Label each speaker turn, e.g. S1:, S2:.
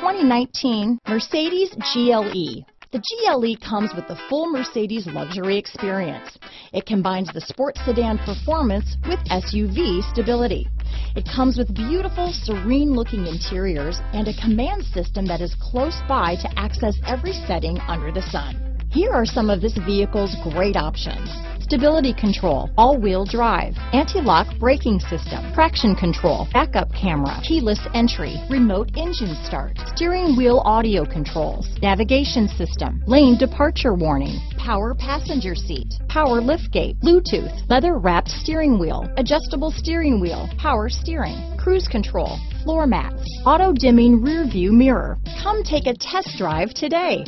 S1: 2019 Mercedes GLE. The GLE comes with the full Mercedes luxury experience. It combines the sports sedan performance with SUV stability. It comes with beautiful, serene-looking interiors and a command system that is close by to access every setting under the sun. Here are some of this vehicle's great options. Stability control, all-wheel drive, anti-lock braking system, traction control, backup camera, keyless entry, remote engine start, steering wheel audio controls, navigation system, lane departure warning, power passenger seat, power liftgate, Bluetooth, leather wrapped steering wheel, adjustable steering wheel, power steering, cruise control, floor mats, auto dimming rear view mirror. Come take a test drive today.